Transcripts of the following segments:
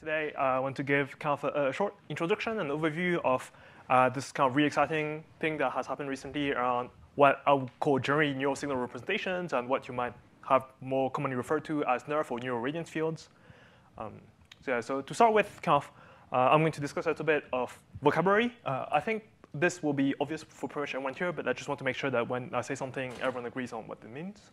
Today, uh, I want to give kind of a, a short introduction and overview of uh, this kind of really exciting thing that has happened recently around what I would call generally neural signal representations and what you might have more commonly referred to as NeRF or neural radiance fields. Um, so yeah, so to start with, kind of, uh, I'm going to discuss a little bit of vocabulary. Uh, I think this will be obvious for pretty much everyone here, but I just want to make sure that when I say something, everyone agrees on what it means.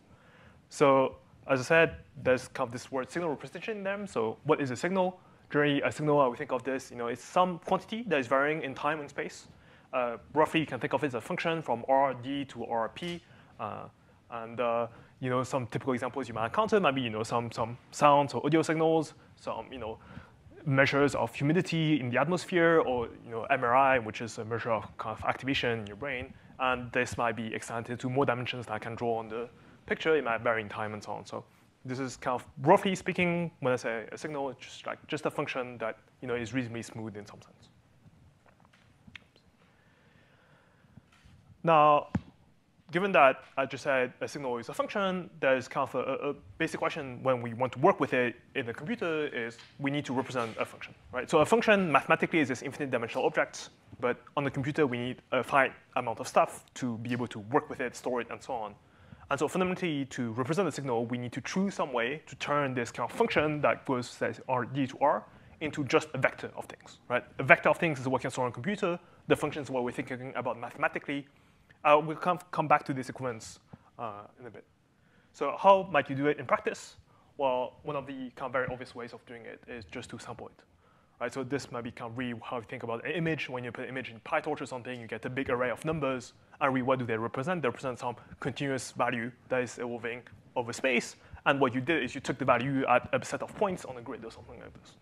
So as I said, there's kind of this word signal representation in them. So what is a signal? Generally, a signal, I would think of this, you know, it's some quantity that is varying in time and space. Uh, roughly, you can think of it as a function from RD to RP. Uh, and uh, you know, some typical examples you might encounter might be you know, some, some sounds or audio signals, some you know, measures of humidity in the atmosphere, or you know, MRI, which is a measure of, kind of activation in your brain. And this might be extended to more dimensions that I can draw on the picture. It might vary in time and so on. So this is kind of roughly speaking, when I say a signal, it's just like just a function that you know is reasonably smooth in some sense. Now, given that I just said a signal is a function, there's kind of a, a, basic question when we want to work with it in the computer is we need to represent a function, right? So a function mathematically is this infinite dimensional object, but on the computer we need a finite amount of stuff to be able to work with it, store it, and so on. And so fundamentally, to represent the signal, we need to choose some way to turn this kind of function that goes says R D to R into just a vector of things, right? A vector of things is what can store on a computer. The function is what we're thinking about mathematically. Uh, we'll come, come back to this equivalence uh, in a bit. So how might you do it in practice? Well, one of the kind of very obvious ways of doing it is just to sample it. Right, so this might be kind of really how you think about an image. When you put an image in PyTorch or something, you get a big array of numbers. And really, what do they represent? They represent some continuous value that is evolving over space. And what you did is you took the value at a set of points on a grid or something like this.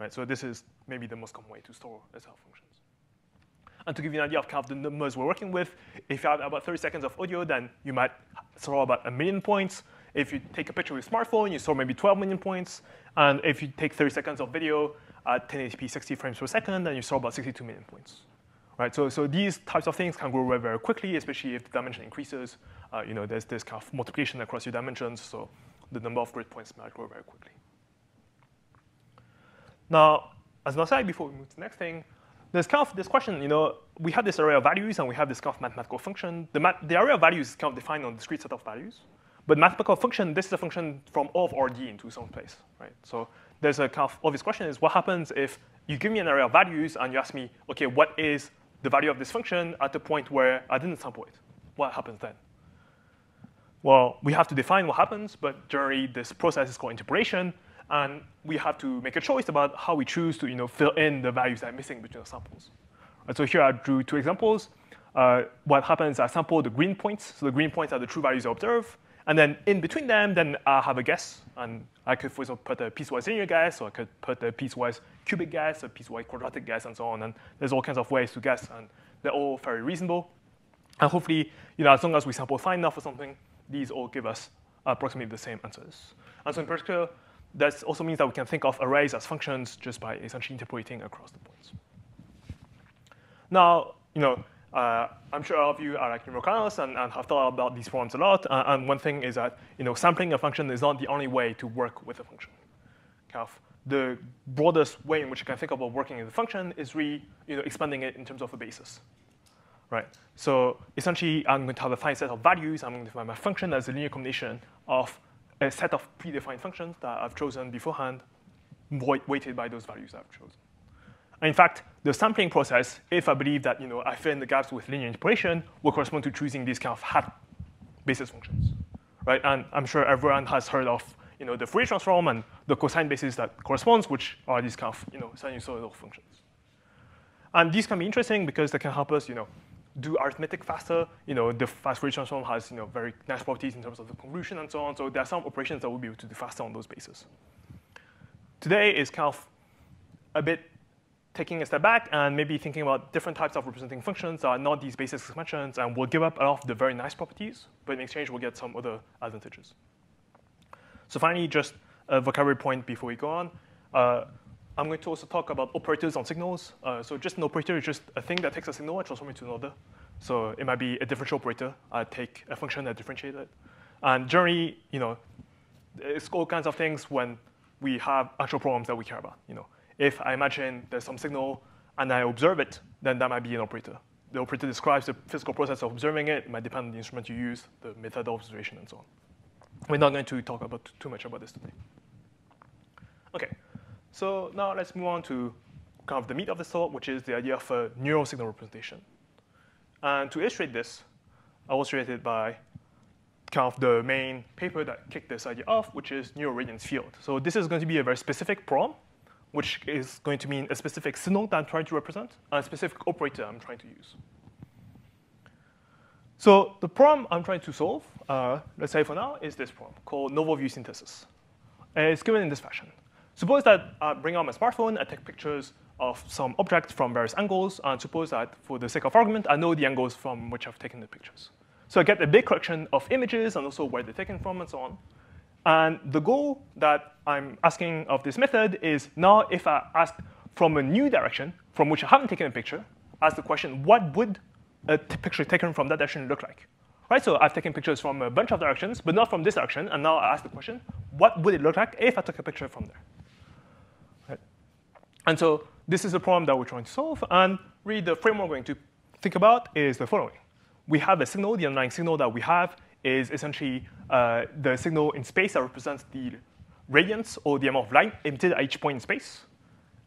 Right, so this is maybe the most common way to store SL functions. And to give you an idea of kind of the numbers we're working with, if you have about 30 seconds of audio, then you might store about a million points. If you take a picture with a smartphone, you store maybe 12 million points. And if you take 30 seconds of video at 1080p 60 frames per second, then you saw about 62 million points. Right, so, so these types of things can grow very, very quickly, especially if the dimension increases. Uh, you know, there's this kind of multiplication across your dimensions, so the number of grid points might grow very quickly. Now, as an aside, before we move to the next thing, there's kind of this question, you know, we have this array of values and we have this kind of mathematical function. The, the array of values is kind of defined on a discrete set of values. But mathematical function, this is a function from all of RD into some place, right? So there's a kind of obvious question is what happens if you give me an array of values and you ask me, okay, what is the value of this function at the point where I didn't sample it? What happens then? Well, we have to define what happens, but generally this process is called interpolation, and we have to make a choice about how we choose to you know, fill in the values that are missing between the samples. And so here I drew two examples. Uh, what happens, I sample the green points. So the green points are the true values I observe. And then in between them, then I have a guess. And I could, for example, put a piecewise linear guess, or I could put a piecewise cubic guess, a piecewise quadratic guess, and so on. And there's all kinds of ways to guess, and they're all very reasonable. And hopefully, you know, as long as we sample fine enough or something, these all give us approximately the same answers. And so in particular, that also means that we can think of arrays as functions just by essentially interpolating across the points. Now, you know, uh, I'm sure all of you are like numerical and, and, have thought about these forms a lot. Uh, and one thing is that you know, sampling a function is not the only way to work with a function. Kind of the broadest way in which you can think about working with a function is really you know, expanding it in terms of a basis. Right? So essentially, I'm going to have a finite set of values. I'm going to define my function as a linear combination of a set of predefined functions that I've chosen beforehand, weighted by those values I've chosen. In fact, the sampling process, if I believe that you know, I fill in the gaps with linear interpolation, will correspond to choosing these kind of hat basis functions. Right? And I'm sure everyone has heard of you know, the Fourier transform and the cosine basis that corresponds, which are these kind of you know, sinusoidal functions. And these can be interesting because they can help us you know, do arithmetic faster. You know, the fast Fourier transform has you know, very nice properties in terms of the convolution and so on. So there are some operations that we'll be able to do faster on those bases. Today is kind of a bit taking a step back and maybe thinking about different types of representing functions that are not these basis expansions, and we'll give up a lot of the very nice properties, but in exchange we'll get some other advantages. So finally, just a vocabulary point before we go on. Uh, I'm going to also talk about operators on signals. Uh, so just an operator is just a thing that takes a signal and transforms it to another. So it might be a differential operator. I take a function that differentiates it. And generally, you know, it's all kinds of things when we have actual problems that we care about. You know, if I imagine there's some signal and I observe it, then that might be an operator. The operator describes the physical process of observing it. It might depend on the instrument you use, the method of observation, and so on. We're not going to talk about too much about this today. Okay, so now let's move on to kind of the meat of the talk, which is the idea of a neural signal representation. And to illustrate this, I will illustrate it by kind of the main paper that kicked this idea off, which is neural radiance field. So this is going to be a very specific problem, which is going to mean a specific signal that I'm trying to represent, and a specific operator I'm trying to use. So the problem I'm trying to solve, uh, let's say for now, is this problem called novel view synthesis. And it's given in this fashion. Suppose that I bring out my smartphone, I take pictures of some object from various angles, and suppose that for the sake of argument, I know the angles from which I've taken the pictures. So I get a big collection of images and also where they're taken from and so on. And the goal that I'm asking of this method is now if I ask from a new direction from which I haven't taken a picture, ask the question, what would a picture taken from that direction look like? Right, so I've taken pictures from a bunch of directions, but not from this direction, and now I ask the question, what would it look like if I took a picture from there? Right? And so this is the problem that we're trying to solve, and really the framework we're going to think about is the following. We have a signal, the underlying signal that we have is essentially uh, the signal in space that represents the radiance or the amount of light emitted at each point in space.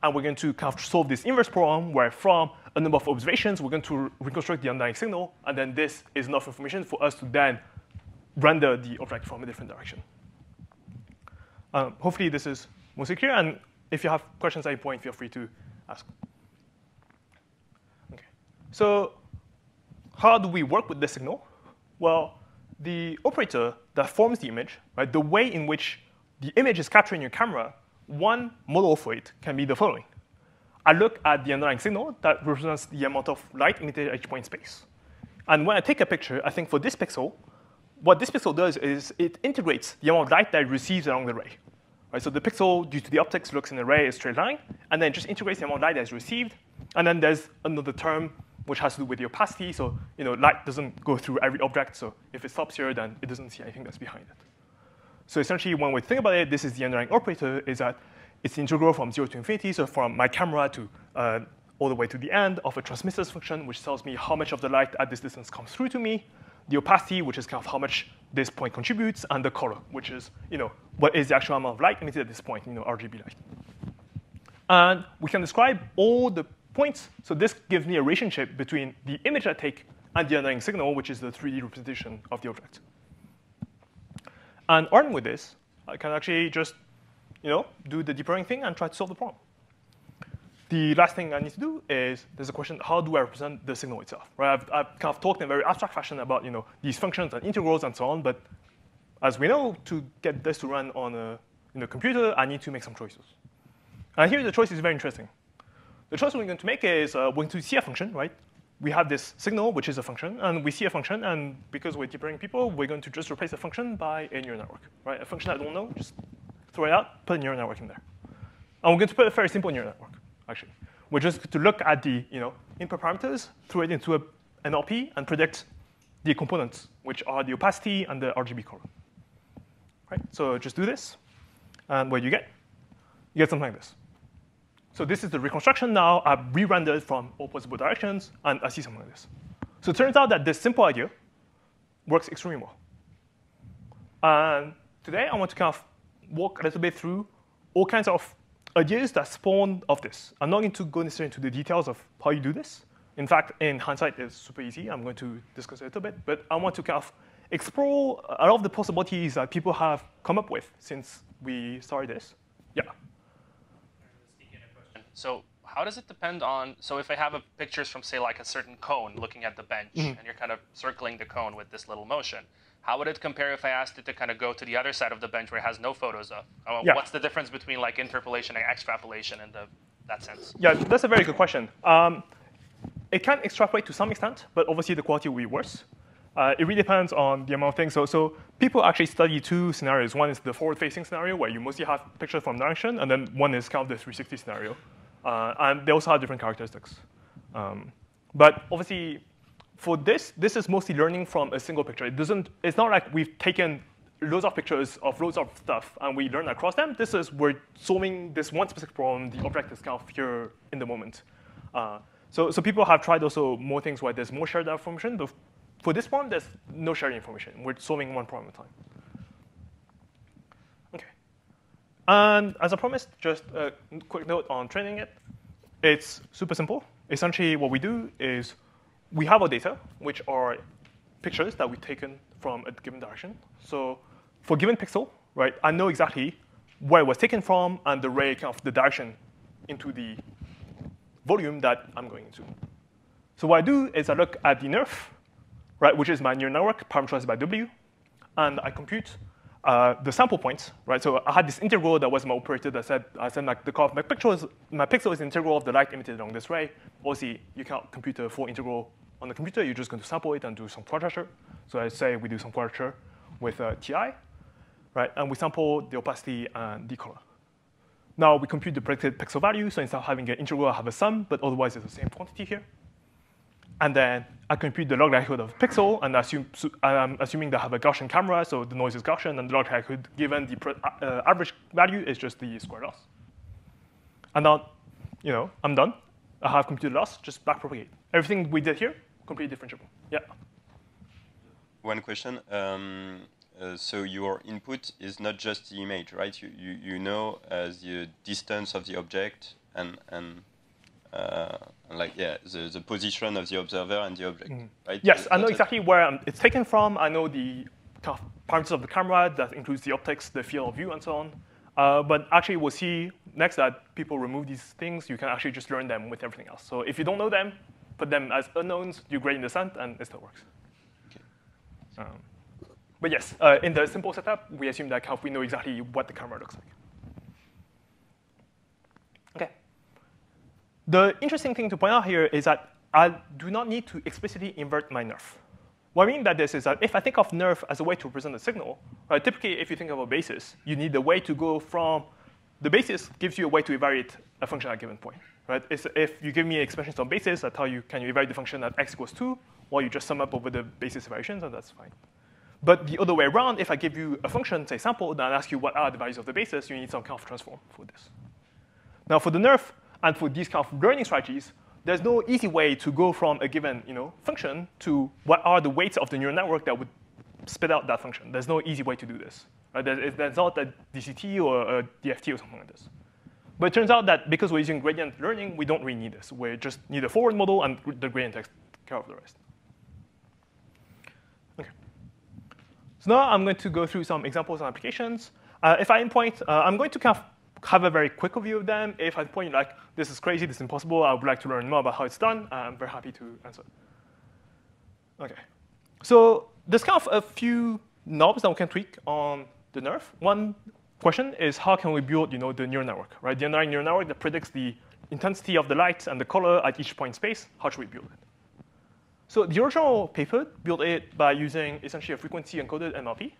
And we're going to kind of solve this inverse problem where from a number of observations, we're going to reconstruct the underlying signal, and then this is enough information for us to then render the object from a different direction. Um, hopefully this is mostly clear, and if you have questions at any point, feel free to ask. Okay. So how do we work with this signal? Well, the operator that forms the image, right, the way in which the image is captured in your camera, one model for it can be the following. I look at the underlying signal that represents the amount of light emitted at each point in space. And when I take a picture, I think for this pixel, what this pixel does is it integrates the amount of light that it receives along the ray. Right, so the pixel, due to the optics, looks in the ray a straight line, and then just integrates the amount of light that is received. And then there's another term which has to do with the opacity. So you know, light doesn't go through every object. So if it stops here, then it doesn't see anything that's behind it. So essentially, when we think about it, this is the underlying operator, is that it's integral from 0 to infinity, so from my camera to uh, all the way to the end of a transmittance function, which tells me how much of the light at this distance comes through to me, the opacity, which is kind of how much this point contributes, and the color, which is you know, what is the actual amount of light emitted at this point, you know, RGB light. And we can describe all the points. So this gives me a relationship between the image I take and the underlying signal, which is the 3D representation of the object. And armed with this, I can actually just you know, do the deep learning thing and try to solve the problem. The last thing I need to do is there's a question, how do I represent the signal itself? Right? I've, I've kind of talked in a very abstract fashion about you know, these functions and integrals and so on, but as we know, to get this to run on a in a computer, I need to make some choices. And here the choice is very interesting. The choice we're going to make is uh, we're going to see a function, right? We have this signal, which is a function, and we see a function, and because we're deep learning people, we're going to just replace a function by a neural network, right? A function I don't know, just throw it out, put a neural network in there. And we're going to put a very simple neural network, actually. We're just to look at the you know, input parameters, throw it into an MLP, and predict the components, which are the opacity and the RGB color. Right? So just do this, and what do you get? You get something like this. So this is the reconstruction now. I've re-rendered from all possible directions, and I see something like this. So it turns out that this simple idea works extremely well. And today I want to kind of walk a little bit through all kinds of ideas that spawn of this. I'm not going to go necessarily into the details of how you do this. In fact, in hindsight, it's super easy. I'm going to discuss it a little bit, but I want to kind of explore a lot of the possibilities that people have come up with since we started this. Yeah. So how does it depend on, so if I have a, pictures from say like a certain cone looking at the bench mm -hmm. and you're kind of circling the cone with this little motion, how would it compare if I asked it to kind of go to the other side of the bench where it has no photos of? Uh, yeah. What's the difference between like interpolation and extrapolation in the, that sense? Yeah, that's a very good question. Um, it can extrapolate to some extent, but obviously the quality will be worse. Uh, it really depends on the amount of things. So, so people actually study two scenarios. One is the forward-facing scenario, where you mostly have pictures from direction, and then one is kind of the 360 scenario. Uh, and they also have different characteristics. Um, but obviously, for this, this is mostly learning from a single picture. It doesn't, it's not like we've taken loads of pictures of loads of stuff, and we learn across them. This is we're solving this one specific problem. The object is kind of here in the moment. Uh, so, so people have tried also more things where there's more shared information, but for this one, there's no shared information. We're solving one problem at a time. Okay. And as I promised, just a quick note on training it. It's super simple. Essentially, what we do is we have our data, which are pictures that we've taken from a given direction. So for a given pixel, right, I know exactly where it was taken from and the ray kind of the direction into the volume that I'm going into. So what I do is I look at the nerf, right, which is my neural network parameterized by W, and I compute uh, the sample points, right? So I had this integral that was my operator that said, I said like the curve, my pixel is, my pixel is integral of the light emitted along this ray. Obviously, you can't compute a full integral on the computer. You're just going to sample it and do some quadrature. So I say we do some quadrature with uh, TI, right? And we sample the opacity and the color. Now we compute the predicted pixel value. So instead of having an integral, I have a sum, but otherwise it's the same quantity here. And then I compute the log likelihood of pixel, and assume, I'm assuming they have a Gaussian camera, so the noise is Gaussian, and the log likelihood given the uh, average value is just the square loss. And now, you know, I'm done. I have computed loss, just backpropagate. Everything we did here, completely differentiable. Yeah. One question. Um, uh, so your input is not just the image, right? You, you, you know uh, the distance of the object and, and uh, like, yeah, the, the position of the observer and the object, mm. right? Yes, I know exactly where um, it's taken from. I know the kind of parameters of the camera. That includes the optics, the field of view, and so on. Uh, but actually, we'll see next that people remove these things. You can actually just learn them with everything else. So if you don't know them, put them as unknowns, do gradient descent, and it still works. Okay. Um, but yes, uh, in the simple setup, we assume that we know exactly what the camera looks like. The interesting thing to point out here is that I do not need to explicitly invert my nerf. What I mean by this is that if I think of nerf as a way to represent a signal, right, typically if you think of a basis, you need a way to go from the basis gives you a way to evaluate a function at a given point. Right? It's, if you give me expressions on basis, I tell you can you evaluate the function at x equals 2, or you just sum up over the basis evaluations, and that's fine. But the other way around, if I give you a function, say sample, then I ask you what are the values of the basis, you need some kind of transform for this. Now for the nerf and for these kind of learning strategies, there's no easy way to go from a given you know, function to what are the weights of the neural network that would spit out that function. There's no easy way to do this. Right? There's not a DCT or a DFT or something like this. But it turns out that because we're using gradient learning, we don't really need this. We just need a forward model and the gradient takes care of the rest. Okay. So now I'm going to go through some examples and applications. Uh, if I endpoint, uh, I'm going to kind of have a very quick overview of them. If I point you're like, this is crazy, this is impossible, I would like to learn more about how it's done, I'm very happy to answer. OK. So there's kind of a few knobs that we can tweak on the nerf. One question is how can we build you know, the neural network, right? The underlying neural network that predicts the intensity of the light and the color at each point in space, how should we build it? So the original paper built it by using essentially a frequency encoded MLP.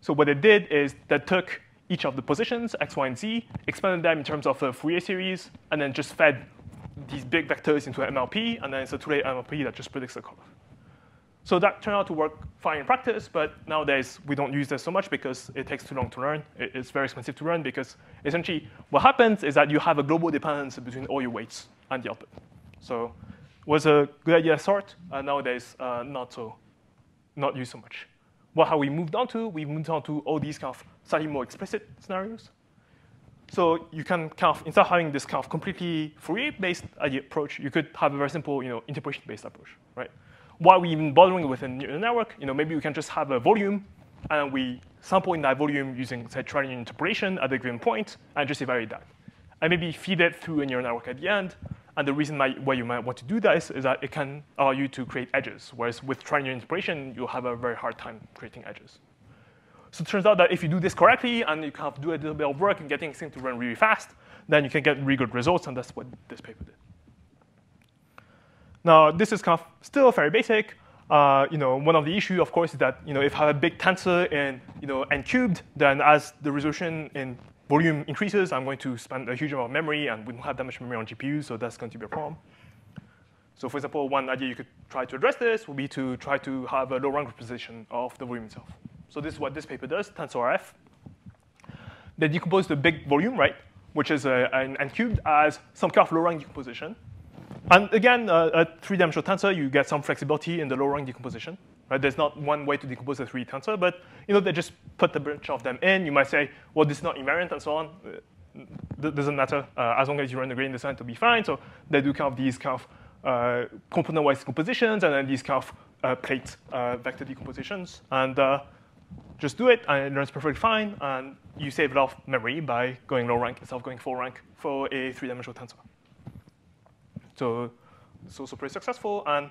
So what it did is that took each of the positions, x, y, and z, expanded them in terms of a Fourier series, and then just fed these big vectors into an MLP, and then it's a two-layer MLP that just predicts the color. So that turned out to work fine in practice, but nowadays we don't use this so much because it takes too long to learn. It's very expensive to learn because essentially what happens is that you have a global dependence between all your weights and the output. So it was a good idea to start. Uh, nowadays, uh, not so, not used so much. What have we moved on to? We've moved on to all these kind of slightly more explicit scenarios. So you can kind of, instead of having this kind of completely Fourier-based approach, you could have a very simple, you know, interpolation-based approach, right? Why are we even bothering with a neural network? You know, maybe we can just have a volume, and we sample in that volume using, say, trilinear interpolation at a given point, and just evaluate that. And maybe feed it through a neural network at the end, and the reason why you might want to do this is that it can allow you to create edges, whereas with trilinear interpolation, you'll have a very hard time creating edges. So it turns out that if you do this correctly and you kind of do a little bit of work and getting things to run really fast, then you can get really good results, and that's what this paper did. Now, this is kind of still very basic. Uh, you know, one of the issues, of course, is that you know, if I have a big tensor in you know, n cubed, then as the resolution in volume increases, I'm going to spend a huge amount of memory, and we don't have that much memory on GPU, so that's going to be a problem. So for example, one idea you could try to address this would be to try to have a low rank representation of the volume itself. So this is what this paper does, TensoRF. They decompose the big volume, right, which is a, an n cubed as some kind of low-rank decomposition. And again, uh, a three-dimensional tensor, you get some flexibility in the low-rank decomposition. Right? There's not one way to decompose a 3D tensor, but you know, they just put a bunch of them in. You might say, well, this is not invariant and so on. It doesn't matter. Uh, as long as you run the gradient descent, it'll be fine. So they do kind of these kind of uh, component-wise decompositions and then these kind of uh, plate uh, vector decompositions. And uh, just do it, and it runs perfectly fine. And you save a lot of memory by going low rank instead of going full rank for a three-dimensional tensor. So it's also pretty successful. And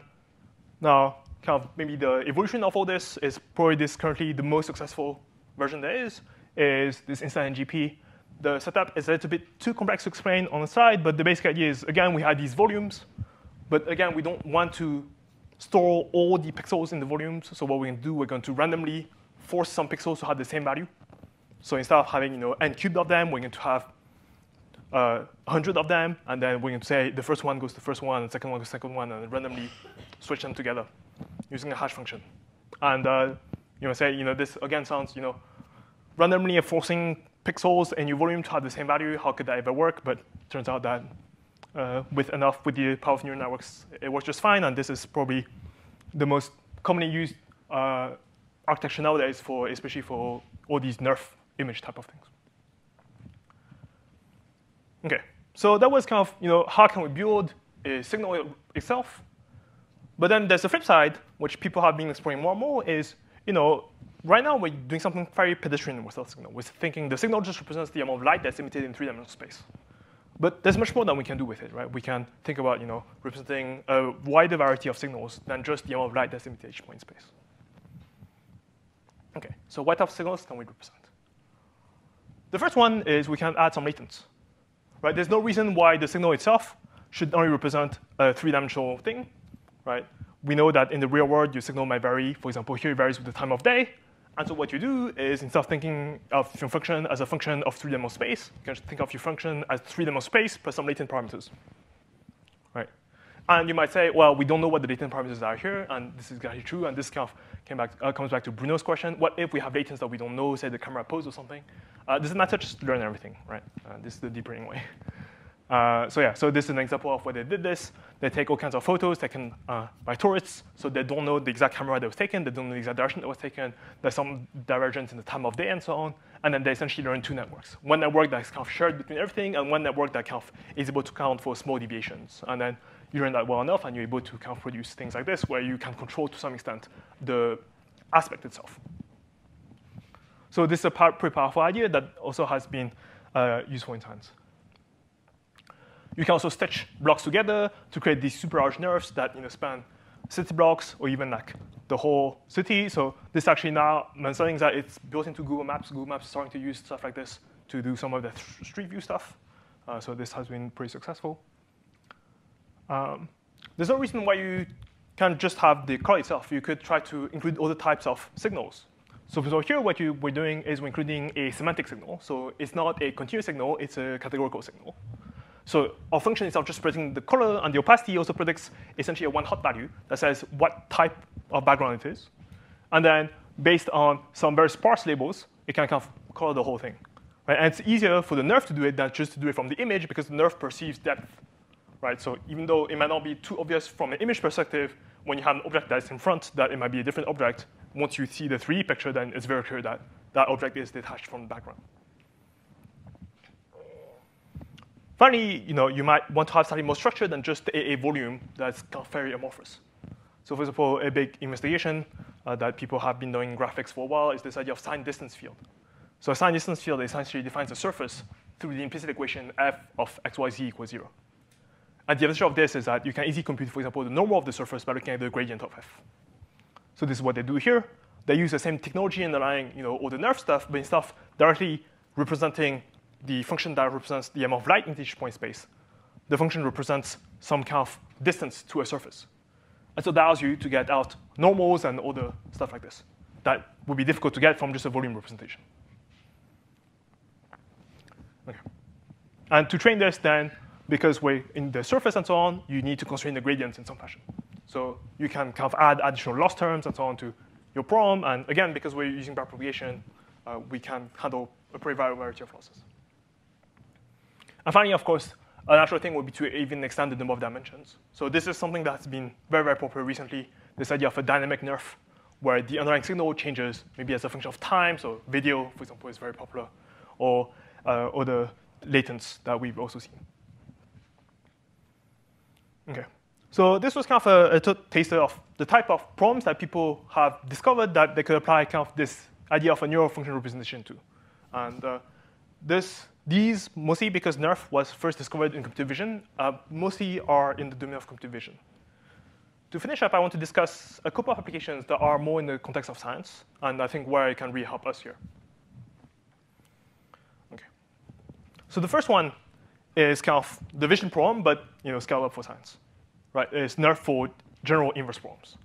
now kind of maybe the evolution of all this is probably this currently the most successful version there is, is this instant NGP. The setup is a little bit too complex to explain on the side, but the basic idea is, again, we had these volumes, but again, we don't want to store all the pixels in the volumes. So what we're going to do, we're going to randomly force some pixels to have the same value. So instead of having you know, n cubed of them, we're going to have uh, 100 of them, and then we're going to say the first one goes to the first one, the second one goes to the second one, and randomly switch them together using a hash function. And uh, you know, say, you know, this again sounds, you know, randomly enforcing pixels in your volume to have the same value. How could that ever work? But turns out that uh, with enough, with the power of neural networks, it works just fine. And this is probably the most commonly used uh, architecture nowadays for, especially for all these NeRF image type of things. Okay, so that was kind of, you know, how can we build a signal itself? But then there's the flip side, which people have been exploring more and more, is, you know, right now we're doing something very pedestrian with our signal. We're thinking the signal just represents the amount of light that's emitted in three-dimensional space. But there's much more that we can do with it, right? We can think about, you know, representing a wider variety of signals than just the amount of light that's emitted at each point in space. Okay, so what type of signals can we represent? The first one is we can add some latents. Right? There's no reason why the signal itself should only represent a three-dimensional thing right? We know that in the real world, your signal might vary. For example, here it varies with the time of day. And so what you do is instead of thinking of your function as a function of three-dimensional space, you can think of your function as three-dimensional space plus some latent parameters, right? And you might say, well, we don't know what the latent parameters are here, and this is actually true, and this kind of back, uh, comes back to Bruno's question. What if we have latents that we don't know, say the camera pose or something? Uh, doesn't matter, just learn everything, right? Uh, this is the deep learning way. Uh, so yeah, so this is an example of where they did this. They take all kinds of photos taken uh, by tourists, so they don't know the exact camera that was taken, they don't know the exact direction that was taken, there's some divergence in the time of day and so on, and then they essentially learn two networks. One network that is kind of shared between everything, and one network that kind of is able to count for small deviations. And then you learn that well enough, and you're able to kind of produce things like this, where you can control to some extent the aspect itself. So this is a pretty powerful idea that also has been uh, useful in science. You can also stitch blocks together to create these super large NeRFs that you know, span city blocks or even like the whole city. So this actually now, my saying that it's built into Google Maps. Google Maps is starting to use stuff like this to do some of the street view stuff. Uh, so this has been pretty successful. Um, there's no reason why you can't just have the color itself. You could try to include other types of signals. So, so here what you, we're doing is we're including a semantic signal. So it's not a continuous signal, it's a categorical signal. So our function itself just predicting the color, and the opacity also predicts essentially a one hot value that says what type of background it is. And then based on some very sparse labels, it can kind of color the whole thing. Right? And it's easier for the NeRF to do it than just to do it from the image because the NeRF perceives depth. Right? So even though it might not be too obvious from an image perspective, when you have an object that's in front, that it might be a different object, once you see the 3D picture, then it's very clear that that object is detached from the background. Finally, you know, you might want to have something more structured than just a, volume that's kind of very amorphous. So for example, a big investigation uh, that people have been doing in graphics for a while is this idea of signed distance field. So a signed distance field essentially defines a surface through the implicit equation f of xyz equals zero. And the advantage of this is that you can easily compute, for example, the normal of the surface by looking at the gradient of f. So this is what they do here. They use the same technology underlying you know, all the NeRF stuff, but instead of directly representing the function that represents the amount of light in each point space, the function represents some kind of distance to a surface. And so that allows you to get out normals and other stuff like this. That would be difficult to get from just a volume representation. Okay. And to train this, then, because we're in the surface and so on, you need to constrain the gradients in some fashion. So you can kind of add additional loss terms and so on to your problem. And again, because we're using backpropagation, uh, we can handle a pretty wide variety of losses. And finally, of course, a natural thing would be to even extend the number of dimensions. So this is something that's been very, very popular recently, this idea of a dynamic nerf, where the underlying signal changes maybe as a function of time. So video, for example, is very popular, or, uh, or the latents that we've also seen. Okay. So this was kind of a, taster of the type of problems that people have discovered that they could apply kind of this idea of a neural function representation to. And uh, this, these, mostly because NERF was first discovered in computer vision, uh, mostly are in the domain of computer vision. To finish up, I want to discuss a couple of applications that are more in the context of science, and I think where it can really help us here. Okay. So the first one is kind of the vision problem, but you know, scaled up for science. Right? It's NERF for general inverse problems.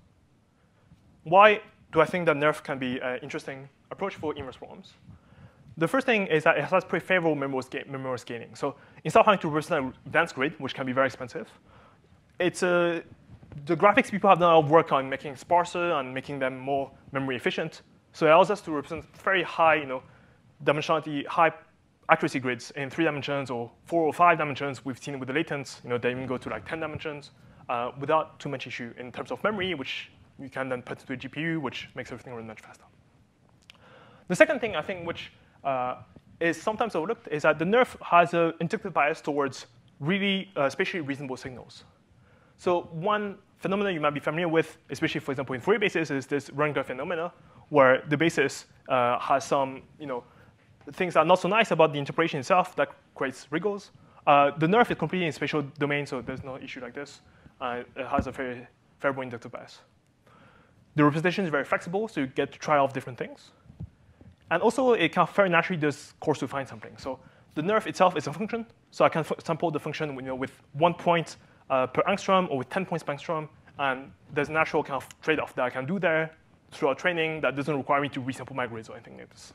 Why do I think that NERF can be an interesting approach for inverse problems? The first thing is that it has pretty favorable memory memory scaling. So instead of having to represent a dense grid, which can be very expensive, it's a, the graphics people have done a lot of work on making sparser and making them more memory efficient. So it allows us to represent very high, you know, dimensionality, high accuracy grids in three dimensions or four or five dimensions. We've seen with the latents, you know, they even go to like 10 dimensions uh, without too much issue in terms of memory, which you can then put into a GPU, which makes everything run much faster. The second thing I think which uh, is sometimes overlooked is that the NERF has an inductive bias towards really uh, spatially reasonable signals. So one phenomenon you might be familiar with, especially for example in Fourier basis, is this Runge phenomena, where the basis uh, has some you know things that are not so nice about the interpolation itself that creates wriggles. Uh, the NERF is completely in spatial domain, so there's no issue like this. Uh, it has a very favorable inductive bias. The representation is very flexible, so you get to try off different things. And also, it can very naturally does coarse to fine sampling. So the NERF itself is a function, so I can sample the function you know, with one point uh, per angstrom or with 10 points per angstrom, and there's natural kind of trade-off that I can do there throughout training that doesn't require me to resample my grids or anything like this.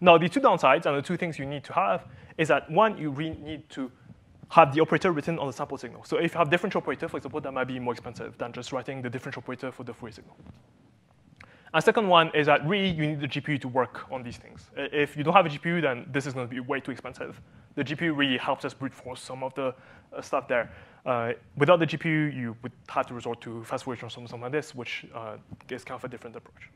Now, the two downsides and the two things you need to have is that one, you really need to have the operator written on the sample signal. So if you have differential operator, for example, that might be more expensive than just writing the differential operator for the Fourier signal. And second one is that really you need the GPU to work on these things. If you don't have a GPU, then this is going to be way too expensive. The GPU really helps us brute force some of the uh, stuff there. Uh, without the GPU, you would have to resort to fast Fourier transform something like this, which uh, is kind of a different approach.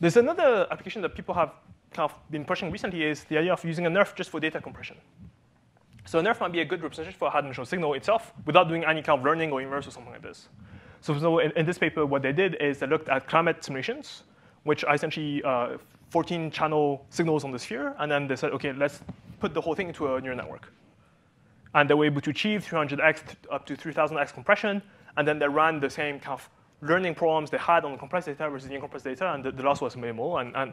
There's another application that people have kind of been pushing recently is the idea of using a NERF just for data compression. So a NERF might be a good representation for a high-dimensional signal itself without doing any kind of learning or inverse or something like this. So, in, in, this paper, what they did is they looked at climate simulations, which are essentially 14-channel uh, signals on the sphere, and then they said, OK, let's put the whole thing into a neural network. And they were able to achieve 300x up to 3000x compression, and then they ran the same kind of learning problems they had on the compressed data versus the uncompressed data, and the, the loss was minimal. And, and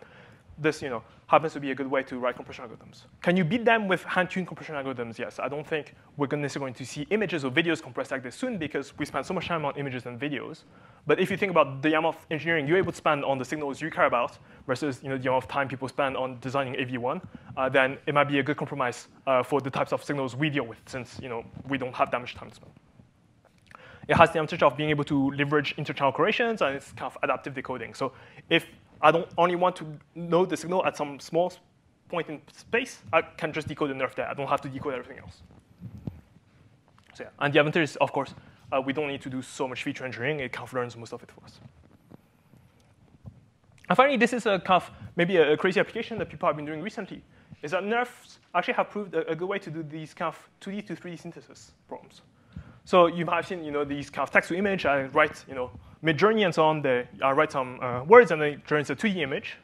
this you know, happens to be a good way to write compression algorithms. Can you beat them with hand-tuned compression algorithms? Yes. I don't think we're necessarily going to see images or videos compressed like this soon because we spend so much time on images and videos. But if you think about the amount of engineering you're able to spend on the signals you care about versus you know, the amount of time people spend on designing AV1, uh, then it might be a good compromise uh, for the types of signals we deal with since you know, we don't have that much time to spend. It has the advantage of being able to leverage interchannel correlations and it's kind of adaptive decoding. So if I don't only want to know the signal at some small point in space, I can just decode the nerf there. I don't have to decode everything else. So yeah, and the advantage is, of course, uh, we don't need to do so much feature engineering. It kind of learns most of it for us. And finally, this is a kind of maybe a, crazy application that people have been doing recently, is that NERFs actually have proved a, a good way to do these kind of 2D to 3D synthesis problems. So you might have seen you know, these kind of text to image. I write you know, Midjourney and so on, they, I write some uh, words and it turns a 2D image.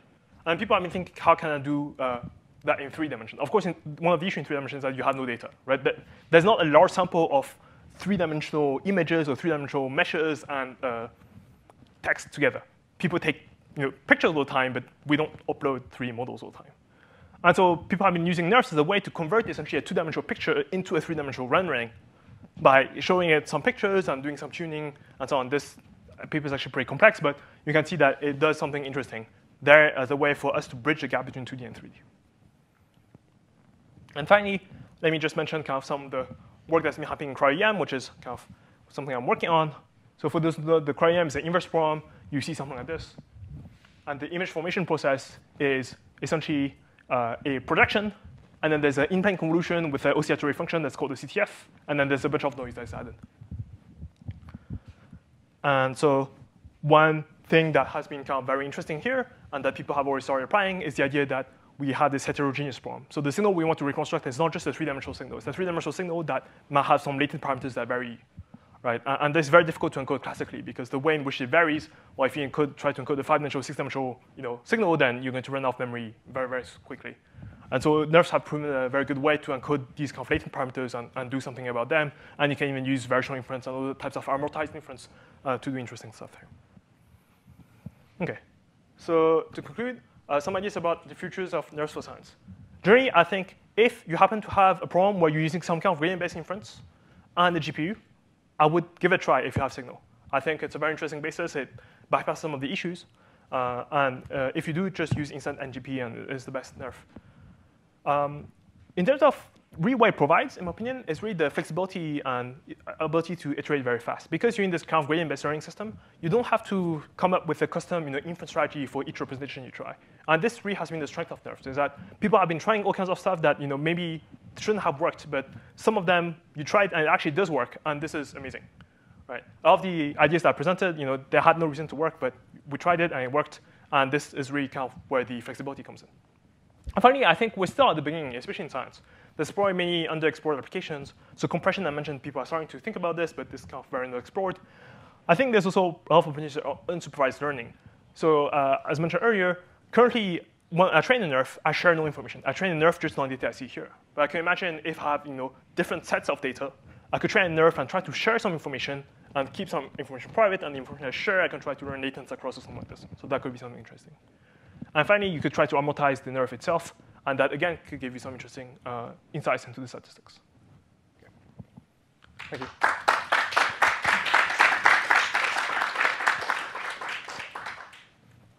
And people have been thinking, how can I do uh, that in three dimensions? Of course, in, one of the issues in three dimensions is that you have no data, right? There's not a large sample of three-dimensional images or three-dimensional meshes and uh, text together. People take you know, pictures all the time, but we don't upload 3D models all the time. And so people have been using NERFs as a way to convert essentially a two-dimensional picture into a three-dimensional rendering by showing it some pictures and doing some tuning and so on. This paper is actually pretty complex, but you can see that it does something interesting there as a way for us to bridge the gap between 2D and 3D. And finally, let me just mention kind of some of the work that's been happening in cryo-EM, which is kind of something I'm working on. So for this, the, the cryo-EM is an inverse problem. You see something like this. And the image formation process is essentially uh, a projection, and then there's an in-plane convolution with an oscillatory function that's called the CTF, and then there's a bunch of noise that's added. And so one thing that has been kind of very interesting here, and that people have already started applying, is the idea that we have this heterogeneous problem. So the signal we want to reconstruct is not just a three-dimensional signal. It's a three-dimensional signal that might have some latent parameters that vary, right? And, is very difficult to encode classically because the way in which it varies, well, if you encode, try to encode a five-dimensional, six-dimensional you know, signal, then you're going to run out of memory very, very quickly. And so NeRFs have proven a very good way to encode these latent parameters and, and do something about them. And you can even use variational inference and other types of amortized inference uh, to do interesting stuff there. Okay, so to conclude, uh, some ideas about the futures of NeRFs for science. Generally, I think if you happen to have a problem where you're using some kind of gradient-based inference and a GPU, I would give it a try if you have signal. I think it's a very interesting basis. It bypasses some of the issues. Uh, and uh, if you do, just use instant NGP and it's the best NeRF. Um, in terms of really what it provides, in my opinion, is really the flexibility and ability to iterate very fast. Because you're in this kind of gradient-based learning system, you don't have to come up with a custom you know, inference strategy for each representation you try. And this really has been the strength of NeRFs, is that people have been trying all kinds of stuff that you know, maybe shouldn't have worked, but some of them you tried and it actually does work, and this is amazing. Right? All of the ideas that I presented, you know, they had no reason to work, but we tried it and it worked, and this is really kind of where the flexibility comes in. Finally, I think we're still at the beginning, especially in science. There's probably many underexplored applications. So compression, I mentioned people are starting to think about this, but this is kind of very underexplored. I think there's also a lot of opportunities for unsupervised learning. So uh, as mentioned earlier, currently when I train a NeRF, I share no information. I train a NeRF just on the data I see here. But I can imagine if I have you know, different sets of data, I could train a NeRF and try to share some information and keep some information private, and the information I share, I can try to learn latents across or something like this. So that could be something interesting. And finally, you could try to amortize the NeRF itself, and that, again, could give you some interesting uh, insights into the statistics. Okay. Thank you.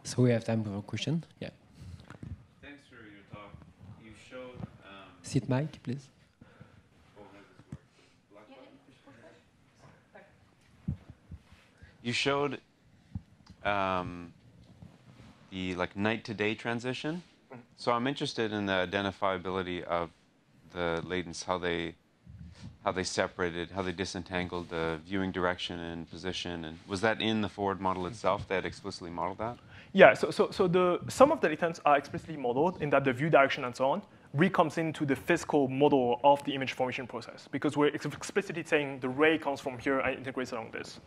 So we have time for a question. Yeah. Thanks for your talk. You showed. Um, Sit mic, please. oh, how does this work? Black button? You showed um, the like night to day transition. Mm-hmm. So I'm interested in the identifiability of the latents, how they how they separated, how they disentangled the viewing direction and position, and was that in the forward model mm-hmm. itself? that explicitly modeled that. Yeah, so, so, so the, some of the latents are explicitly modeled in that the view direction and so on really comes into the physical model of the image formation process because we're explicitly saying the ray comes from here and integrates along this.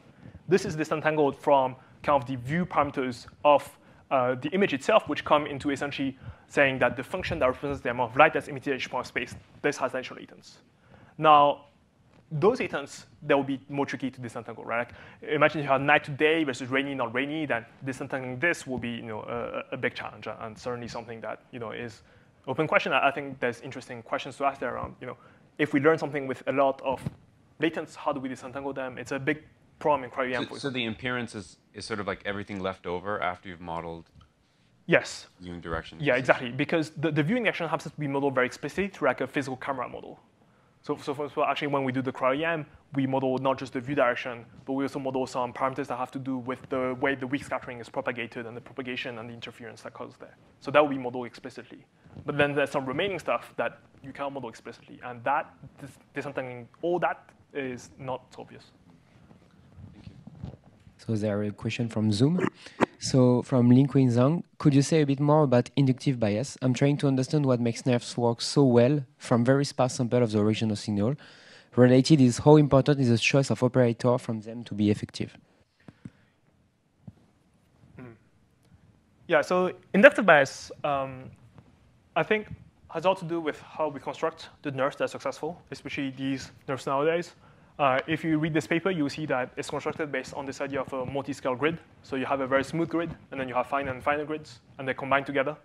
This is disentangled from kind of the view parameters of uh, the image itself, which come into essentially saying that the function that represents the amount of light that's emitted at each point of space, this has initial latents. Now, those latents, they will be more tricky to disentangle, right? Like, imagine you have night to day versus rainy, not rainy, then disentangling this will be, you know, a, a big challenge and certainly something that, you know, is open question. I think there's interesting questions to ask there around, you know, if we learn something with a lot of latents, how do we disentangle them? It's a big cryo So, so the appearance is, is sort of like everything left over after you've modeled Yes. viewing direction. Yeah, exactly. Because the, the viewing direction happens to be modeled very explicitly through like a physical camera model. So, so for example, actually, when we do the cryo-EM, we model not just the view direction, but we also model some parameters that have to do with the way the weak scattering is propagated and the propagation and the interference that causes there. So that will be modeled explicitly. But then there's some remaining stuff that you can't model explicitly, and that disentangling all that is not obvious. So there are a question from Zoom. So from Linquin Zhang, could you say a bit more about inductive bias? I'm trying to understand what makes NeRFs work so well from very sparse sample of the original signal. Related is how important is the choice of operator from them to be effective? Yeah, so inductive bias, um, I think, has all to do with how we construct the NeRFs that are successful, especially these NeRFs nowadays. Uh, if you read this paper, you'll see that it's constructed based on this idea of a multi-scale grid. So you have a very smooth grid, and then you have finer and finer grids, and they combine together.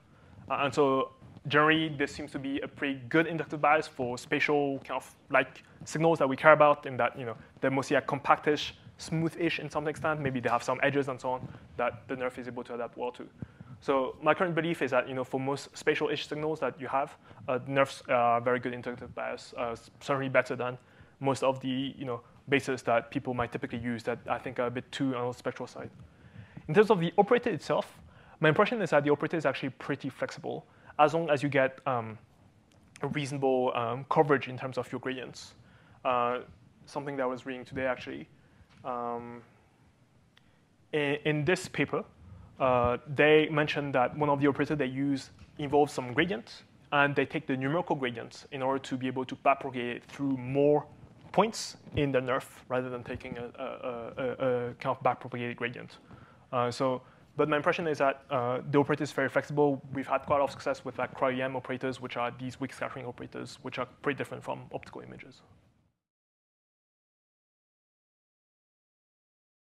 Uh, and so generally, this seems to be a pretty good inductive bias for spatial kind of like signals that we care about in that you know they're mostly like compactish, smooth-ish in some extent. Maybe they have some edges and so on that the NeRF is able to adapt well to. So my current belief is that you know for most spatial-ish signals that you have, uh, NeRFs are very good inductive bias, uh, certainly better than most of the you know basis that people might typically use that I think are a bit too on the spectral side. In terms of the operator itself, my impression is that the operator is actually pretty flexible as long as you get um, a reasonable um, coverage in terms of your gradients. Uh, something that I was reading today actually. Um, in, in, this paper, uh, they mentioned that one of the operators they use involves some gradients, and they take the numerical gradients in order to be able to backpropagate through more points in the NeRF rather than taking a, a, a, a kind of backpropagated gradient. Uh, so, but my impression is that uh, the operator is very flexible. We've had quite a lot of success with like cryo-EM operators, which are these weak scattering operators, which are pretty different from optical images.